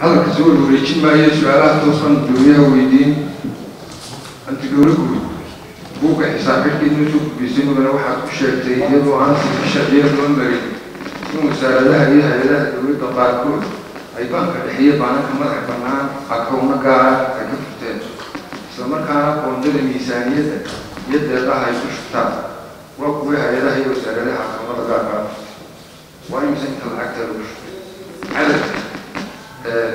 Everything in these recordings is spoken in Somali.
hadalka soo wareejin maayo su'aalaha toosan dowlayaha weydiin anti dowla guud buugga xisaab xidhkeedna soo gudbisay mudane waxaad ku sheegtay iyadoo aan si sharciya loo marin in wasaaradaha iyo hay'adaha dowladda qaarkood ay baanka dhexiyo baananka madaxa bannaan akowno gaara ay ka furteen islamarkaana qoondada miisaaniyadda iyo deeqaha ay ku shubtaan waa kuwii hay'adaha iyo wasaaradaha akownada gaarka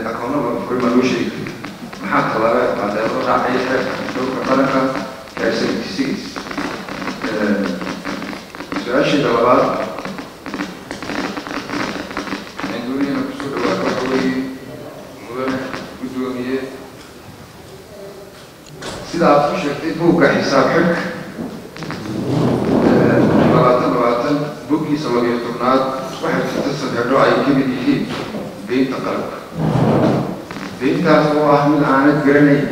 akownada furay ma loo sheegi maxaa talaaba qaadeero raacaya xeerka xishoobka qaranka ee seventy six su'aasheeda labaad dooniyana ku soo dhawaad waxa weeye mudane guddoomiye sida aad ku sheegtay buugga xisaab xidhka labaatan labaatan boggiisa labiyo tobnaad waxay jirta sadeexdho ay ka mid yihiin deynta qalabka deyntaas oo ah mid aanad garanayn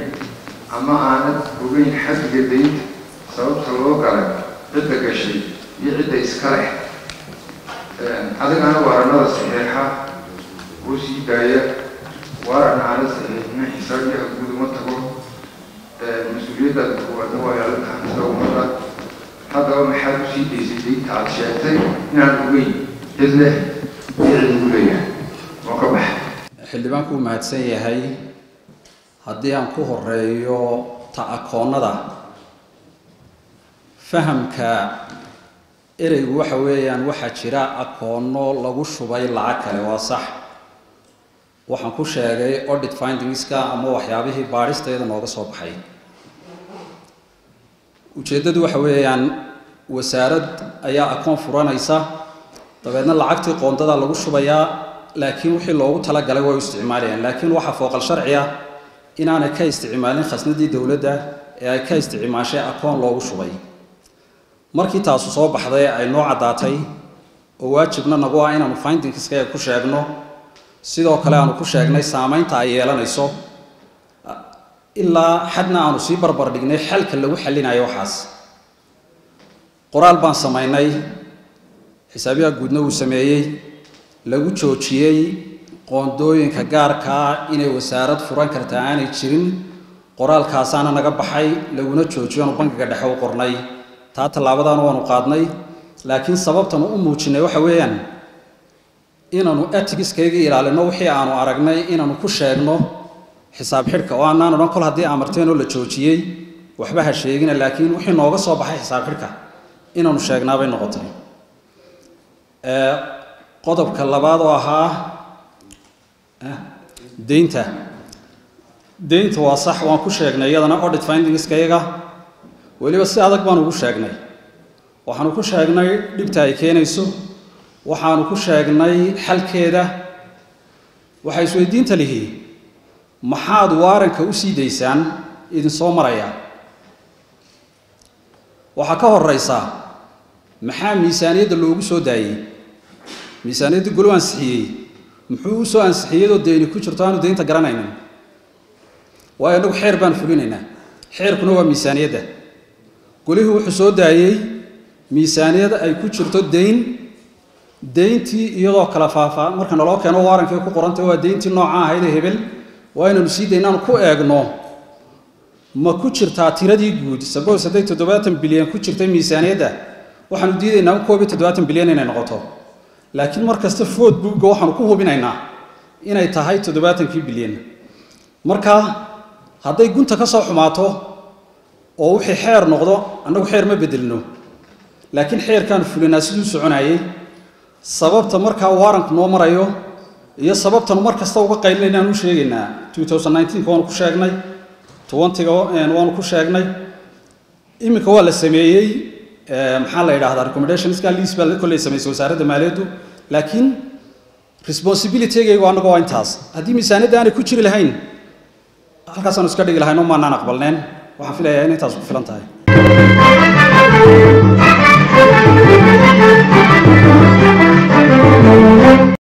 ama aanad ogeyn xaddiga deynta sababta loo galay cidda gashay iyo cidda iska leh. Adigana waaranada saxeexa oo sii daaya. Waaran aana saxiixina xisaabiyaha guud uma tago. Mas'uuliyaddaada koowaadna waa yaalatahansa umada haddaba maxaad u sii daysay deynta aada sheegtay inaan ogeyn cid leh iyo cid ugu leeyahay oo ka baxa xildhibaanku uu mahadsan yahay haddii aan ku horeeyo ta akoonnada fahamka ereygu waxa weeyaan waxaa jira akoonno lagu shubay lacag kale waa sax. Waxaan ku sheegay audit findingska ama waxyaabihii baadhisteeda nooga soo baxay. Ujeeddadu waxa weeyaan wasaarad ayaa akoon furanaysa dabeedna lacagtii qoondada lagu shubayaa laakiin wixii loogu talagalay way u isticmaalayaan. Laakiin waxaa fooqal sharci ah inaanay ka isticmaalin khasnadii dowladda ee ay ka isticmaashay akoon loogu shubay. Markii taasu soo baxday ay noo caddaatay oo waajibna nagu ah inaanu findingskaga ku sheegno sidoo kale aanu ku sheegnay saamaynta ay yeelanayso ilaa xadna aanu sii barbar dhignay xalka lagu xallinayo waxaas. Qoraal baan samaynay xisaabiyaha guudna uu sameeyey lagu joojiyey qoondooyinka gaarkaa inay wasaarad furan kartaa aanay jirin qoraalkaasaana naga baxay laguna joojiyo aanu bankiga dhexe u qornay. Taa tallaabadaana waanu qaadnay laakiin sababtanu u muujinay waxa weeyaan inaanu etigiskayga ilaalino wixii aanu aragnay inaanu ku sheegno xisaab xidhka oo aanaan odhan kol haddii amarteenoo la joojiyey waxba ha sheegina laakiin wixii nooga soo baxay xisaab xidhka inaanu sheegnaabay noqotay qodobka labaad oo ahaa deynta. Deynta waa sax waan ku sheegnay iyadana audit findingskayaga weliba si adag baanu ugu sheegnay. Waxaanu ku sheegnay dhibta ay keenayso. Waxaanu ku sheegnay xalkeeda. Waxaa isweydiinta lihi maxaad waaranka u sii daysaan idin soo maraya waxaa ka horeysa maxaa miisaaniyadda loogu soo daayey miisaaniyadda golu ansixiyey muxuu u soo ansixiyadoo deyni ku jirto aanu deynta garanaynin? Waayo innagu xeer baan fulinaynaa. Xeerkuna waa miisaaniyadda. Golihii wuxuu soo daayey miisaaniyad ay ku jirto deyn deyntii iyadoo kala faafaa marka naloo keeno waarankii ku qoranta waa deyntii nooca ahaydee hebel. Waa inaynu sii daynaanu ku eegno. Ma ku jirtaa tiradii guud? Sabos hadday toddobaatan bilyan ku jirtay miisaaniyadda. Waxaanu diidaynaa koob iyo toddobaatan bilyan inay noqoto laakiin mar kasta food buugga waxaanu ku hubinaynaa inay tahay toddobaatankii bilyan. Marka hadday gunta ka soo xumaato oo wixii xeer noqdo annagu xeer ma bedelno. Laakiin xeerkaanu fulinaa siduu soconayey sababta markaa waaranku noo marayo iyo sababtanu mar kasta uga qaylinaynaanu u sheegaynaa. waanu ku sheegnay waanu ku sheegnay. Iminka waa la sameeyey maxaa la yidhahdaa recommendationska liis baa kolley samaysay wasaaradda maaliyaddu laakiin responsibilitygaygu annaga waa intaas. Haddii miisaaniyadda aanay ku jiri lahayn halkaasaanu iska dhigi lahayn oo maanaan aqbalneen waxaan filayaa in intaas ku filan tahay